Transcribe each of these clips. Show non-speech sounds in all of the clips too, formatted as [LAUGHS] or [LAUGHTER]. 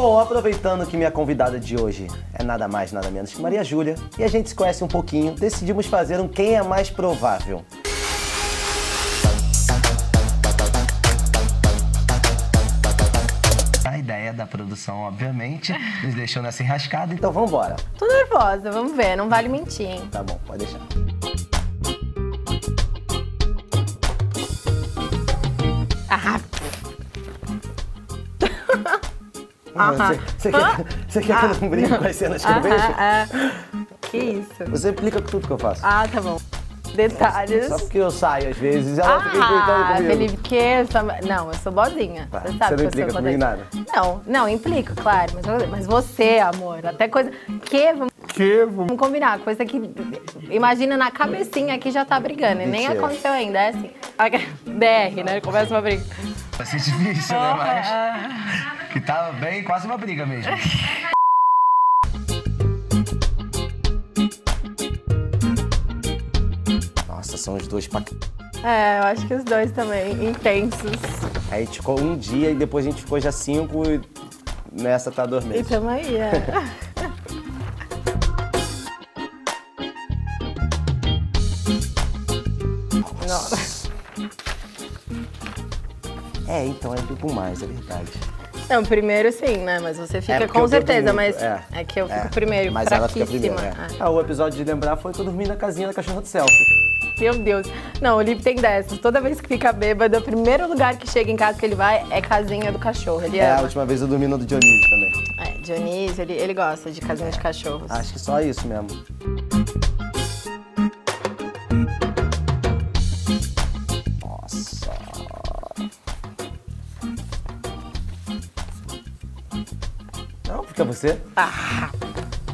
Bom, aproveitando que minha convidada de hoje é nada mais, nada menos que Maria Júlia, e a gente se conhece um pouquinho, decidimos fazer um Quem é Mais Provável. A ideia da produção, obviamente, [LAUGHS] nos deixou nessa enrascada, então vamos embora. Tô nervosa, vamos ver, não vale mentir, hein? Tá bom, pode deixar. Ah, Você, você quer, [LAUGHS] você quer que eu não brinque com as cenas que eu vejo? aham, é. Que isso? Você implica com tudo que eu faço. Ah, tá bom. Detalhes. Só porque eu saio às vezes, ela fica implicando Ah, comigo. Felipe, que? Não, eu sou boazinha. Tá, Você você sabe não que eu implica sou comigo nada? Não, não, implico, claro. Mas, mas você, amor, até coisa. Que? Vamos Que? vamos combinar. Coisa que. Imagina na cabecinha aqui já tá brigando. E nem Mentira. aconteceu ainda. É assim. [LAUGHS] DR, né? Começa uma briga. Vai ser difícil, né? Mas. Que tá bem, quase uma briga mesmo. Nossa, são os dois pra. É, eu acho que os dois também, intensos. Aí a gente ficou um dia e depois a gente ficou já cinco e nessa tá E dormente. tamo aí, é. Nossa. É, então é bebo mais, é verdade. Não, primeiro sim, né? Mas você fica É, com certeza, mas é. é, que eu fico É, primeiro, Mas ela fica primeiro, é. Ah. O episódio de lembrar foi que eu dormi na casinha da cachorra do selfie. Meu Deus. Não, o Lipe tem dessas. Toda vez que fica bêbado, o primeiro lugar que chega em casa que ele vai é casinha do cachorro. Ele É, a ama. última vez eu dormi no do Dionísio também. É, Dionísio, ele, ele gosta de casinha de cachorros. Acho que só isso mesmo. Não, porque é você? Ah,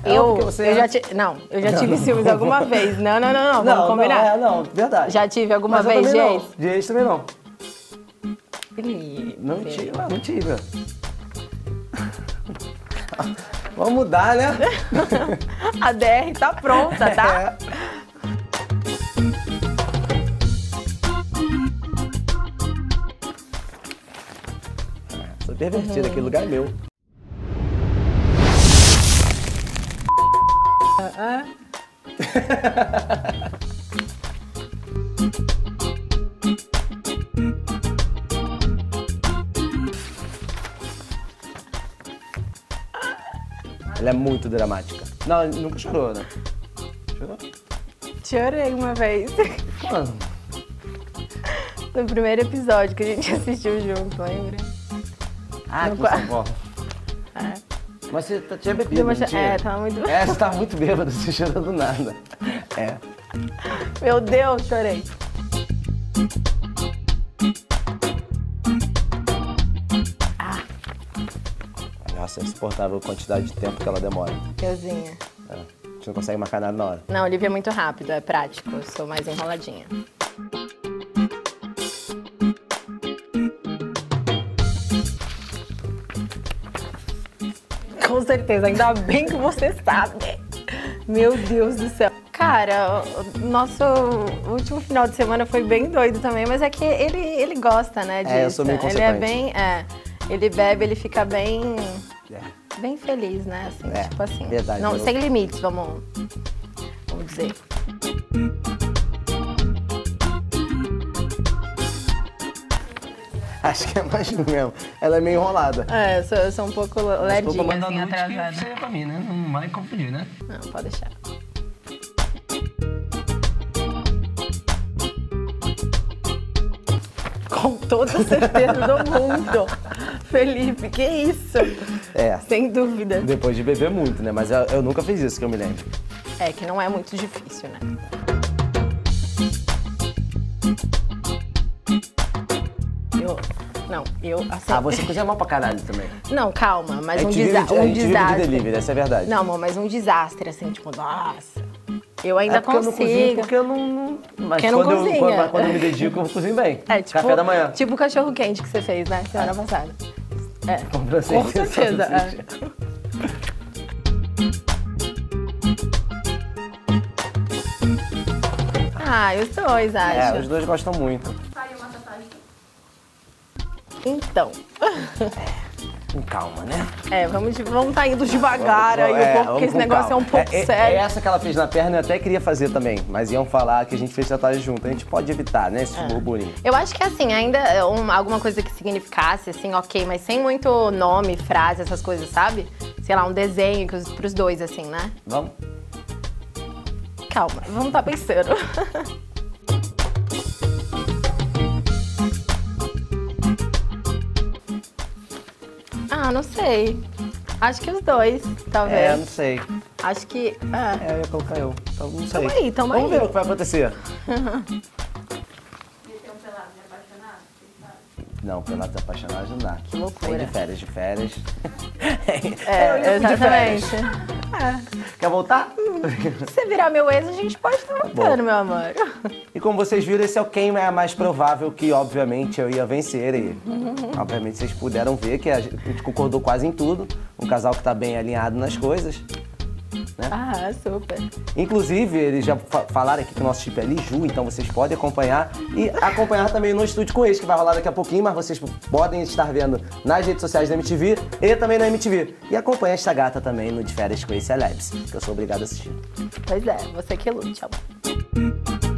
eu, você eu é- já tive. Não, eu já tive ciúmes alguma vez. Não, não, não, não. Vamos não, combinar. Não, é, não, verdade. Já tive alguma Mas eu vez, também não. gente? De ex também não. Felipe. Não tive, ah, não tive. [LAUGHS] Vamos mudar, né? [LAUGHS] A DR tá pronta, tá? É. Sou pervertido, aquele lugar é meu. [LAUGHS] Ela é muito dramática. Não, nunca chorou, né? Chorou? Chorei uma vez. Quando? No primeiro episódio que a gente [LAUGHS] assistiu junto, lembra? Ah, No sua avó. [LAUGHS] Mas você tá- tinha bebido, uma não tinha? É, tava muito. É, você tava muito bêbado, [LAUGHS] você chorou do nada. É. Meu Deus, chorei. Nossa, é insuportável a quantidade de tempo que ela demora. Euzinha. É. A gente não consegue marcar nada na hora. Não, Olivia é muito rápido, é prático. Eu sou mais enroladinha. Certeza, ainda bem que você sabe. Meu Deus do céu. Cara, nosso último final de semana foi bem doido também, mas é que ele, ele gosta, né, disso. É, eu sou meio Ele é bem, é, ele bebe, ele fica bem, É. bem feliz, né, assim, É, tipo assim. verdade, Não, eu- sem limites, vamos, vamos dizer. [LAUGHS] Acho que é mais mesmo. Ela é meio enrolada. É, eu sou, eu sou um pouco lerdinha, assim, atrasada. seria pra mim, né? Não vai confundir, né? Não, pode deixar. Com toda certeza do mundo. [LAUGHS] Felipe, que isso? É. Sem dúvida. Depois de beber muito, né? Mas eu, eu nunca fiz isso, que eu me lembro. É que não é muito difícil, né? Não, eu. Assim, Ah, você cozinha mal pra caralho também. Não, calma, mas a um, vive, desa de- um a gente vive de desastre. delivery, essa é verdade. Não, amor, mas um desastre, assim, tipo, nossa. Eu ainda é consigo. eu não cozinho porque eu não... não... Mas Porque não quando, eu, quando, quando eu me dedico, eu cozinho bem. É, tipo, Café da manhã. Tipo o cachorro quente que você fez, né, semana passada. É. Com Com certeza. é. Ah, os dois, acho. É, os dois gostam muito. Então. com calma, né? É, vamos, vamos tá indo devagar aí um pouco, porque esse negócio calma. é um pouco é, sério. É essa que ela fez na perna eu até queria fazer também, mas iam falar que a gente fez tatuagem junto. A gente pode evitar, né, esse é. burburinho. Eu acho que assim, ainda é um, alguma coisa que significasse, assim, ok, mas sem muito nome, frase, essas coisas, sabe? Sei lá, um desenho pros dois, assim, né? Vamos? Calma, vamos estar tá pensando. [LAUGHS] Ah, não sei. Acho que os dois, talvez. É, não sei. Acho que. É, é eu ia colocar eu. Então não sei. Tamo aí, tamo Vamos aí. ver o que vai acontecer. [LAUGHS] Não, Pelados Apaixonados não dá. Que loucura. de férias, de férias. É, [LAUGHS] exatamente. É. Quer voltar? Se você virar meu ex, a gente pode estar voltando, meu amor. E como vocês viram, esse é o quem é mais provável que, obviamente, eu ia vencer. E, uhum. obviamente, vocês puderam ver que a gente concordou quase em tudo. Um casal que está bem alinhado nas coisas. Né? Ah, super. Inclusive, eles já falaram aqui que o nosso chip é Liju, então vocês podem acompanhar e acompanhar também no estúdio com eles, que vai rolar daqui a pouquinho, mas vocês podem estar vendo nas redes sociais da MTV e também na MTV. E acompanha esta gata também no De Férias com esse Labs, que eu sou obrigado a assistir. Pois é, você que lute, amor.